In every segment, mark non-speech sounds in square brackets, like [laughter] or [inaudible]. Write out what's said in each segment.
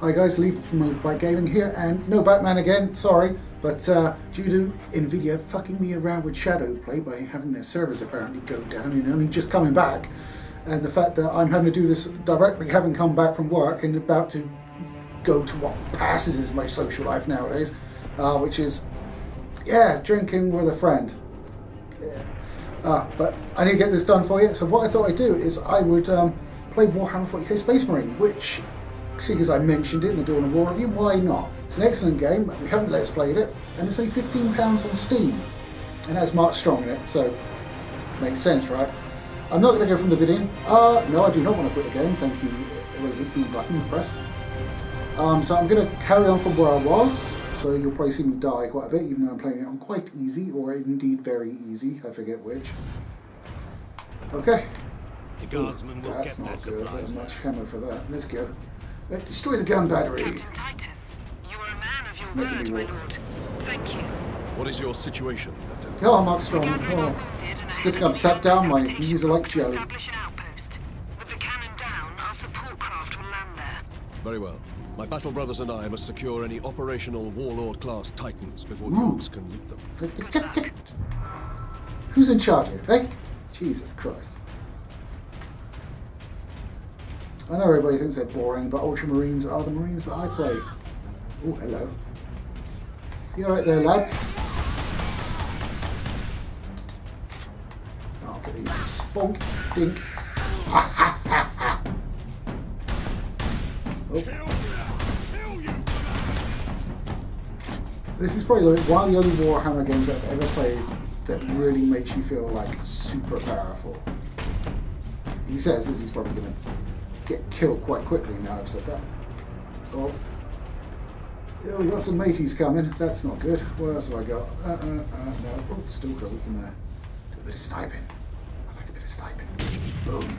Hi guys, Lee from Overbyte Gaming here, and no Batman again, sorry, but uh, due to Nvidia fucking me around with Shadow Play by having their servers apparently go down and only just coming back, and the fact that I'm having to do this directly, having come back from work and about to go to what passes as my social life nowadays, uh, which is, yeah, drinking with a friend. Yeah. Uh, but I need to get this done for you, so what I thought I'd do is I would um, play Warhammer 40k Space Marine, which seeing as I mentioned it in the Dawn of War review, why not? It's an excellent game, we haven't let's played it, and it's only £15 on Steam. And has Mark Strong in it, so makes sense, right? I'm not going to go from the beginning. Uh, no, I do not want to quit the game, thank you, irrelevant B button, press. Um, so I'm going to carry on from where I was, so you'll probably see me die quite a bit, even though I'm playing it on quite easy, or indeed very easy, I forget which. Okay. The guardsmen Ooh, will that's get not good. There's much hammer for that. Let's go. Uh, destroy the gun battery. Captain Titus, you are a man of your word, my lord. Thank you. What is your situation, Lieutenant? Oh, Mark Strong. Gathering our Oh. It's good to heading come sat down, my knees are like jelly. Establish an outpost. With the cannon down, our support craft will land there. Very well. My battle brothers and I must secure any operational warlord class titans before the Ooh. orcs can loot them. Who's in charge here? Hey? Jesus Christ. I know everybody thinks they're boring, but Ultramarines are the Marines that I play. Oh, hello. You alright there, lads? Oh, get these. Bonk, dink. [laughs] oh. This is probably one of the only Warhammer games I've ever played that really makes you feel like super powerful. He says as he's probably going to get killed quite quickly now I've said that. Oh. Yeah, we got some mateys coming. That's not good. What else have I got? Uh, uh, uh, no. Oh, Stalker, we can uh, do a bit of sniping. I like a bit of sniping. Boom.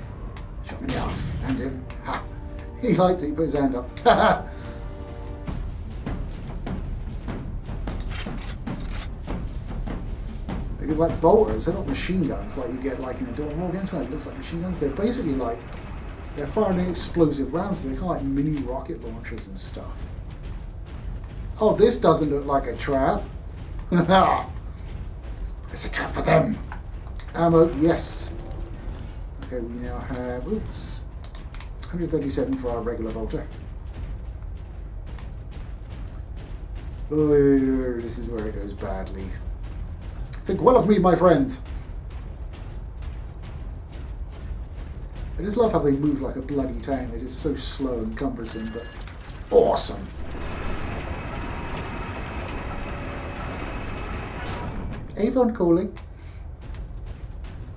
Shot him in the ass. And him. Ha. [laughs] He liked it. He put his hand up. [laughs] Ha ha. Because like bolters, they're not machine guns like you get like in a of War games it looks like machine guns. They're basically like they're firing explosive rounds, so they're kind of like mini rocket launchers and stuff. Oh, this doesn't look like a trap. [laughs] it's a trap for them. Ammo, yes. Okay, we now have oops, 137 for our regular bolter. Oh, this is where it goes badly. Think well of me, my friends. I just love how they move like a bloody tank. They're just so slow and cumbersome, but awesome. Avon calling.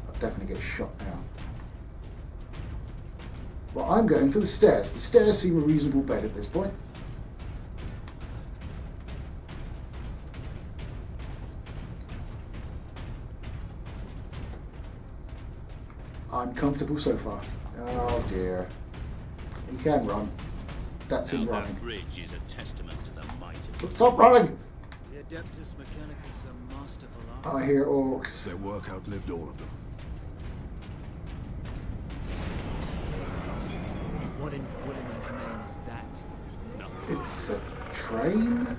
I'll definitely get shot now. Well, I'm going for the stairs. The stairs seem a reasonable bet at this point. Comfortable so far. Oh dear. He can run. That's him Now running. that bridge is a testament to the might of But stop running! The Adeptus Mechanicus are masterful art. I hear orcs. Their work outlived all of them. What in Guilliman's name is that? It's a train?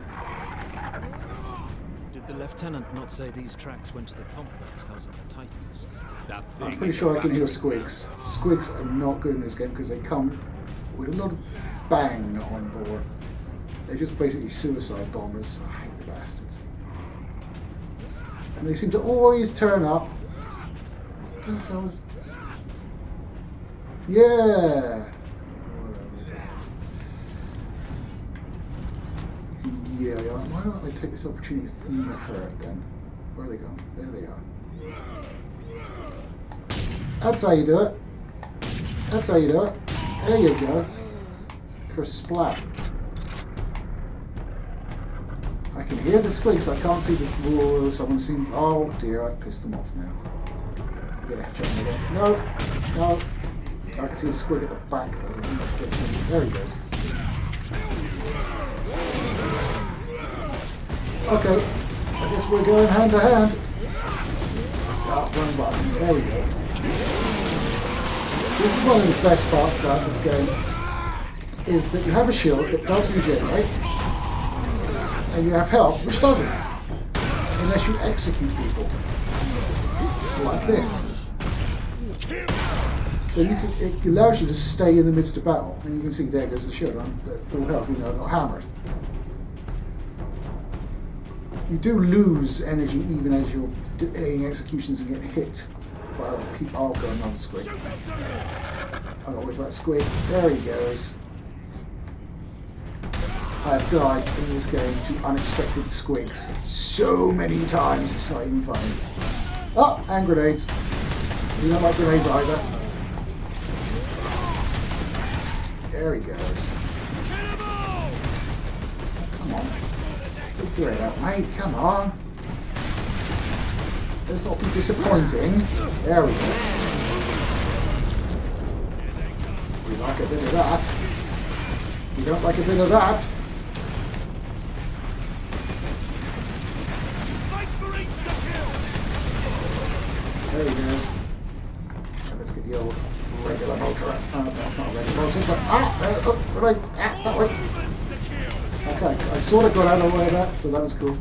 Did the lieutenant not say these tracks went to the complex housing the Titans? that thing. I'm pretty sure I can hear battery. squigs. Squigs are not good in this game because they come with a lot of bang on board. They're just basically suicide bombers. I hate the bastards. And they seem to always turn up. What the hell is- Yeah! Yeah, yeah. Why don't I take this opportunity to the herd then? Where are they going? There they are. That's how you do it. That's how you do it. There you go. Kersplat. I can hear the squeaks. I can't see this. Whoa, someone seems. Oh dear, I've pissed them off now. Yeah. No, no. I can see a squig at the back. There he goes. Okay, I guess we're going hand to hand. Ah, wrong button. There we go. This is one of the best parts about this game. is that you have a shield that does regenerate, and you have health which doesn't, unless you execute people like this. So you can, it allows you to stay in the midst of battle, and you can see there goes the shield. I'm at full health, even though I got hammered. You do lose energy even as you're doing executions and get hit by other people. Oh, got another squig. I got that squig. There he goes. I have died in this game to unexpected squigs so many times it's not even funny. Oh, and grenades. You don't like grenades either. There he goes. Come on. Figure it out, mate. Come on. Let's not be disappointing. There we go. We like a bit of that. We don't like a bit of that. There we go. Now let's get the old regular bolter. Uh, that's not a regular bolter, but ah, uh, oh, right, ah, that way. I sort of got out of the way of that, so that was cool.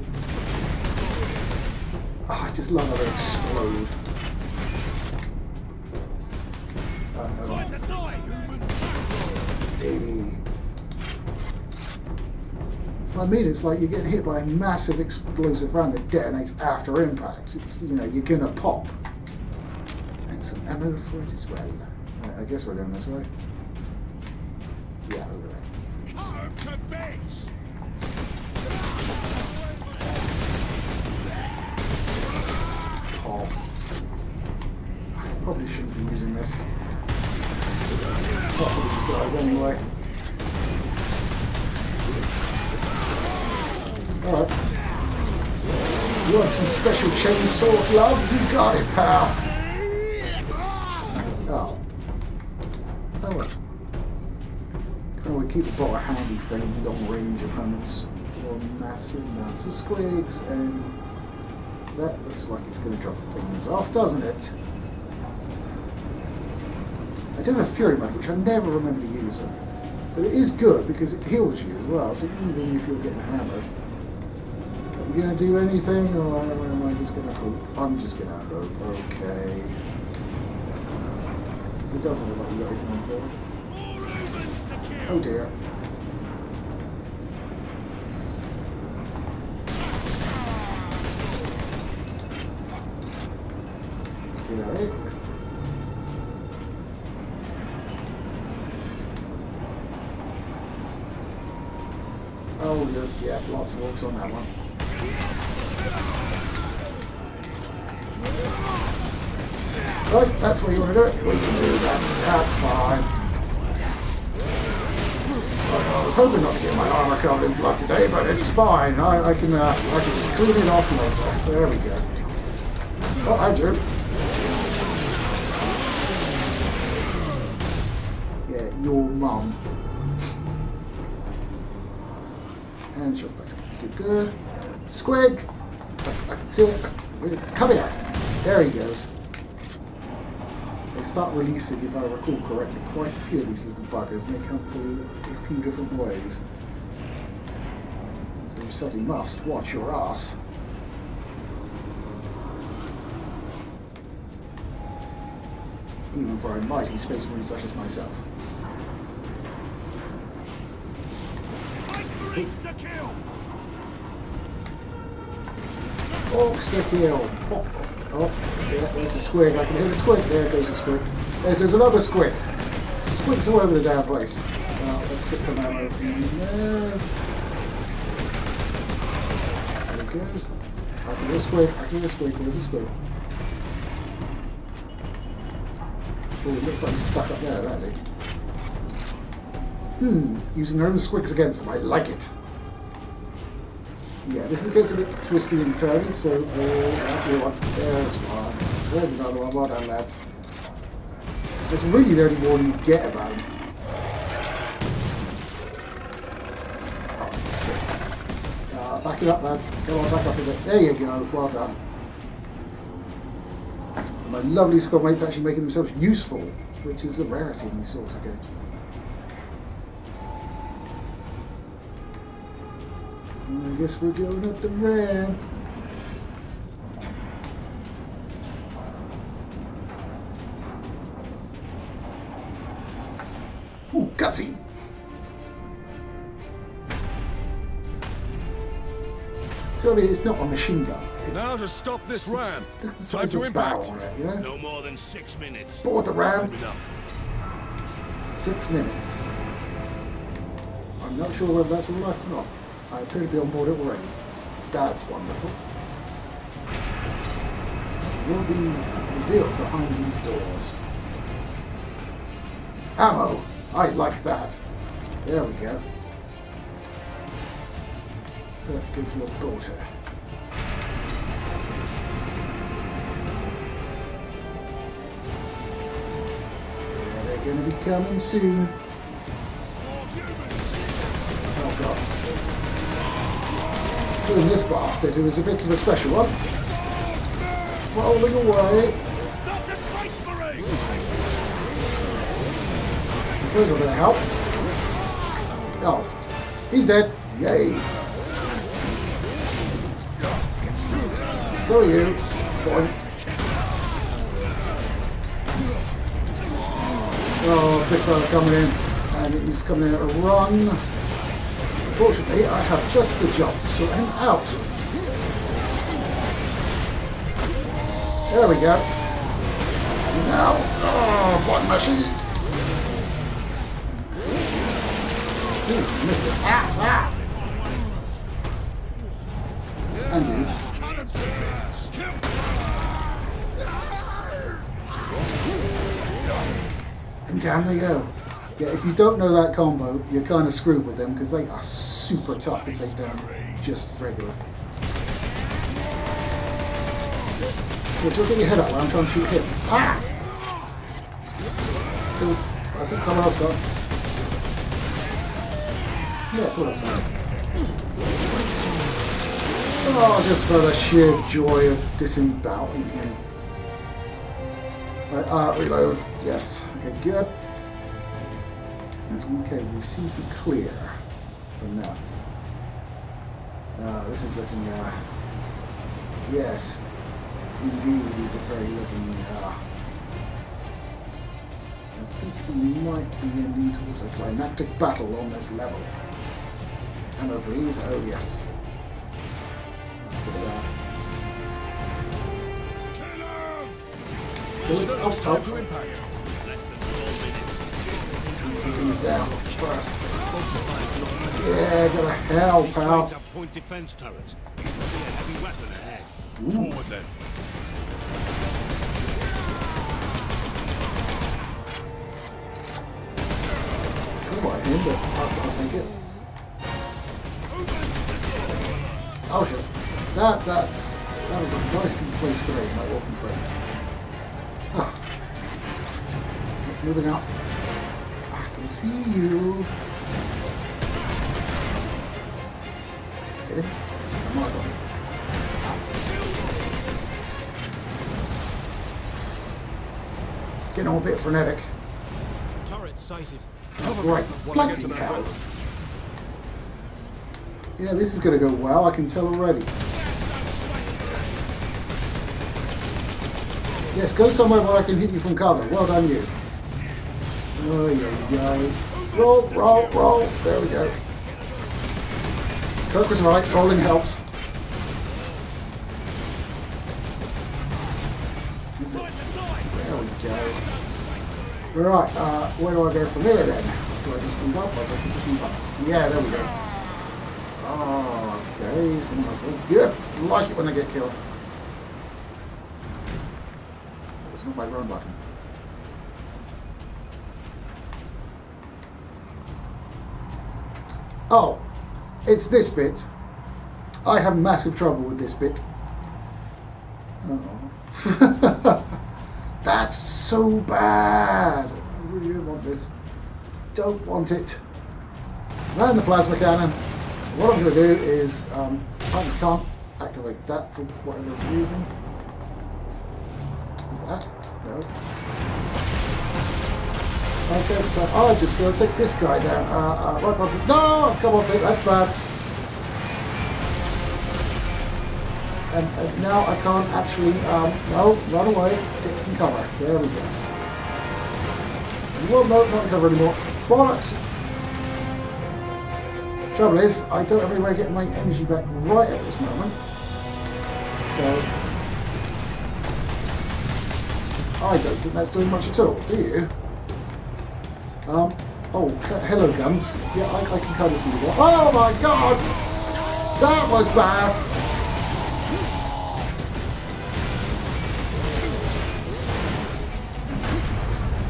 Oh, I just love how they explode. Um, no. Hey. So I mean, it's like you get hit by a massive explosive round that detonates after impact. It's you know you're gonna pop. And some ammo for it as well. I guess we're going this way. Some special chainsaw love? You got it, pal. Oh. Oh well. Kind of keep the bottle handy for any long range opponents or massive amounts of squigs and that looks like it's going to drop things off, doesn't it? I do have a Fury Mode, which I never remember using. But it is good because it heals you as well, so even if you're getting hammered. You to do anything, or am I just to hope? I'm just to hope, okay. It doesn't look like you got anything on board. Oh dear. Oh, look, yeah, lots of walks on that one. Right, that's what you want to do. We can do that. That's fine. I was hoping not to get my armor covered in blood today, but it's fine. I, I can uh, I can just clean it off later. There we go. Oh, hi, Drew. Yeah, your mum. And shove back. Good, good. Squig! I, I can see it. Come here. There he goes. They start releasing, if I recall correctly, quite a few of these little buggers, and they come through a few different ways. So you certainly must watch your ass. Even for a mighty space marine such as myself. Orcs to kill. Pop. Oh, yeah, there's a squig. I can hit a squig. There goes a squig. There goes another squig. Squigs all over the damn place. Well, let's get some ammo in there. There it goes. I can hear a squig. I can hear a squig. There's a squig. Oh, it looks like he's stuck up there, that dude. Hmm, using their own squigs against them. I like it. Yeah, this gets a bit twisty and turny, so uh, one. There's one. There's another one. Well done, lads. That's really the only warning you get about him. Oh. Uh, back it up, lads. Come on, back up a bit. There you go. Well done. My lovely squad mates actually making themselves useful, which is a rarity in these sorts of games. I guess we're going up the ramp. Ooh, cutscene. So I mean, it's not a machine gun. Now to stop this ram. look at the Time to impact. on it, you know? No more than six minutes. Board the ram. Six minutes. I'm not sure whether that's all life or not. I appear to be on board already. That's wonderful. You'll be revealed behind these doors. Ammo! I like that. There we go. So gives your daughter. Yeah, they're going to be coming soon. Doing this bastard, who is a bit of a special one. Rolling away. Stop the Space Marine! Those are going to help. Oh, he's dead. Yay. So are you. Boink. Oh, big fella coming in. And he's coming in at a run. Fortunately, I have just the job to sort him out. There we go. Now, oh, one machine. Ooh, missed it. Ah, ah. And you. And down they go. Yeah, if you don't know that combo, you're kind of screwed with them because they are super tough to take down just regular. Yeah, just get your head up while I'm trying to shoot him. Ah! Still, I think someone else got. Yeah, someone else. Oh, just for the sheer joy of disemboweling him. Right, uh, reload. Yes. Okay, good. Okay, we seem to be clear from now. Uh, this is looking, uh, yes, indeed, is a very looking, uh, I think we might be indeed towards a climactic battle on this level. Ammo breeze, oh yes. Kill him! Oh. to impact. Less than four. Taking it down first. Yeah, gotta help These out. trains have point defense turrets. See a heavy weapon ahead. Forward then. Come on, him, but I'll, I'll take it. Oh shit. That, that's, that was a nicely placed grenade, my walking friend. Ah. Moving out. I can see you. Get him? Come on, on. Getting all a bit frenetic. Turret sighted. Right, while to bloody that hell. Yeah, this is going to go well, I can tell already. Yes, go somewhere where I can hit you from cover. Well done, you. Oh, yeah, yeah. Roll, roll, roll. There we go. Kirk was right. Rolling helps. There we go. Right, uh, where do I go from here then? Do I just move up? I guess I just move up. Yeah, there we go. Okay, so I'm like, oh, good. Like it when they get killed. It's not my run button. Oh, it's this bit. I have massive trouble with this bit. Oh. [laughs] That's so bad. I really don't want this. Don't want it. Man the plasma cannon. What I'm going to do is, um, I can't activate that for whatever reason. That? No. Okay, so I'm just going to take this guy down. Uh, uh, right, no, come off it, that's bad. And, and now I can't actually, um, no, run away, get some cover. There we go. Well, no, not cover anymore. Bollocks! Trouble is, I don't have any way of getting my energy back right at this moment. So, I don't think that's doing much at all, do you? Um, oh, hello guns. Yeah, I, I can kind of see that. Oh my god! That was bad!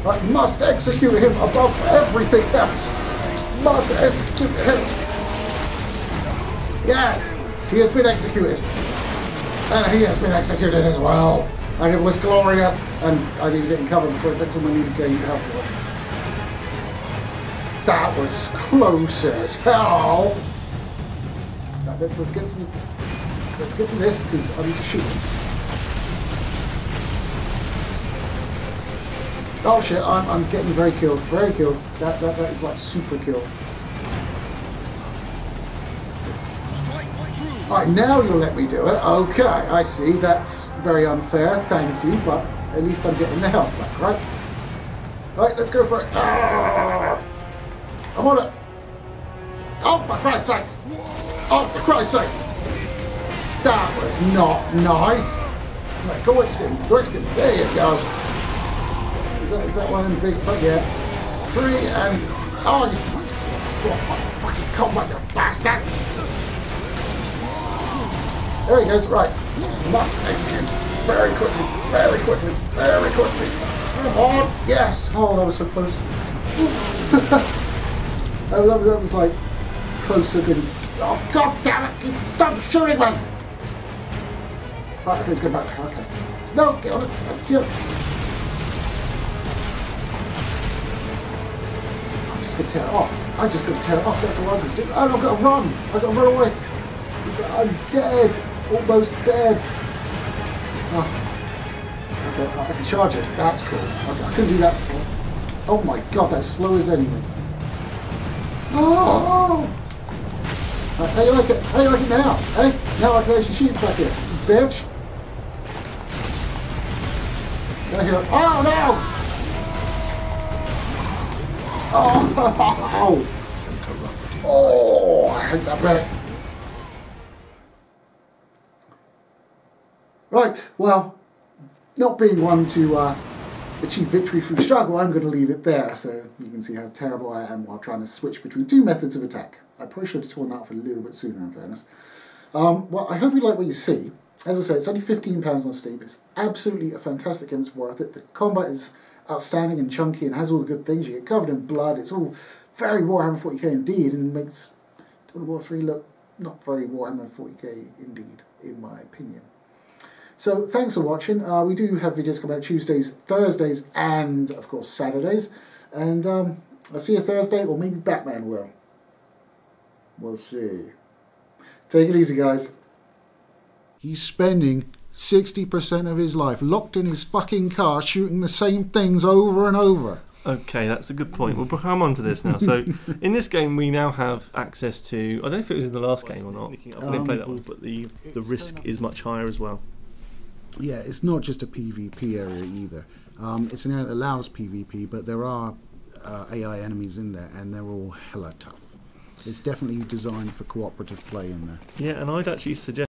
I must execute him above everything else! Must execute him! Yes! He has been executed! And he has been executed as well! And it was glorious! And I need to get in cover before it takes all my need to gain health. That was close as hell! Now, let's, let's get to let's get to this because I need to shoot. Oh shit, I'm, I'm getting very killed, very killed. That, that, that is like super kill. Alright, now you'll let me do it. Okay, I see. That's very unfair, thank you, but at least I'm getting the health back, right? Right, let's go for it. Ah! I'm on it. Oh, for Christ's sake! Oh, for Christ's sake! That was not nice. Right, go at him. There you go. Is that, is that one of the big fuck yeah? Three and oh you fucking combat you bastard! There he goes, right. Must execute very quickly, very quickly, very quickly. Come on, yes! Oh that was so close. [laughs] that, was, that was- like closer than Oh god damn it! Stop shooting me! Right, okay, let's go back. Okay. No, get on it. I'm just gonna tear it off. I'm just gonna tear it off. That's all I'm gonna do. Oh, I've got to run. I've got to run away. I'm dead. Almost dead. Oh. Okay, I can charge it. That's cool. Okay, I couldn't do that before. Oh my god, that's slow as anything. Oh! How you like it? How you like it now? Hey, now I can actually shoot back here. Bitch. Down here. Oh no! Oh! [laughs] Oh! I hate that bit. Right, well, not being one to uh, achieve victory through struggle, I'm going to leave it there so you can see how terrible I am while trying to switch between two methods of attack. I probably should have torn that off a little bit sooner, in fairness. Um, well, I hope you like what you see. As I say, it's only £15 on Steam. It's absolutely a fantastic game. It's worth it. The combat is outstanding and chunky and has all the good things. You get covered in blood. It's all very Warhammer 40k indeed and makes Total War 3 look not very Warhammer 40k indeed, in my opinion. So thanks for watching. Uh, we do have videos coming out Tuesdays, Thursdays, and of course Saturdays. And um, I'll see you Thursday, or maybe Batman will. We'll see. Take it easy, guys. He's spending 60% of his life locked in his fucking car shooting the same things over and over. Okay, that's a good point. We'll come on to this now. So, [laughs] in this game, we now have access to. I don't know if it was in the last game or not. I've only Um, played that one, but the the risk is much higher as well. Yeah, it's not just a PvP area either. Um, it's an area that allows PvP, but there are uh, AI enemies in there, and they're all hella tough. It's definitely designed for cooperative play in there. Yeah, and I'd actually suggest.